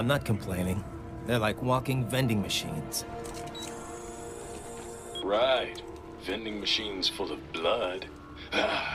I'm not complaining. They're like walking vending machines. Right. Vending machines full of blood. Ah,